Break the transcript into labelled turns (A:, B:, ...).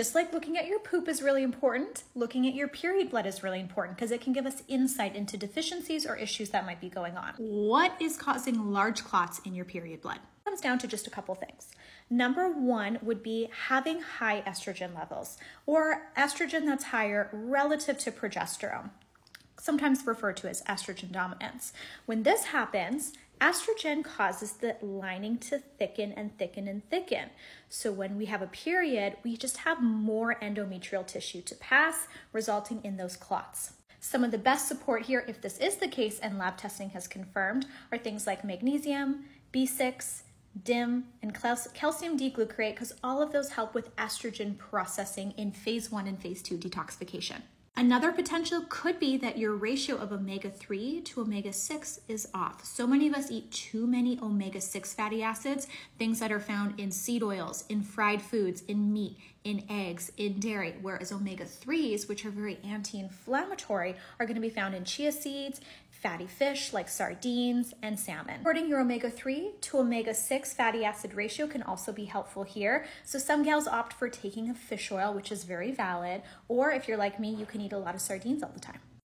A: Just like looking at your poop is really important, looking at your period blood is really important because it can give us insight into deficiencies or issues that might be going on. What is causing large clots in your period blood? It comes down to just a couple things. Number one would be having high estrogen levels or estrogen that's higher relative to progesterone sometimes referred to as estrogen dominance. When this happens, estrogen causes the lining to thicken and thicken and thicken. So when we have a period, we just have more endometrial tissue to pass, resulting in those clots. Some of the best support here, if this is the case and lab testing has confirmed, are things like magnesium, B6, DIM, and calcium D-glucarate, because all of those help with estrogen processing in phase one and phase two detoxification. Another potential could be that your ratio of omega 3 to omega 6 is off. So many of us eat too many omega 6 fatty acids, things that are found in seed oils, in fried foods, in meat, in eggs, in dairy, whereas omega 3s, which are very anti inflammatory, are going to be found in chia seeds, fatty fish like sardines and salmon. Reporting your omega-3 to omega-6 fatty acid ratio can also be helpful here. So some gals opt for taking a fish oil, which is very valid, or if you're like me, you can eat a lot of sardines all the time.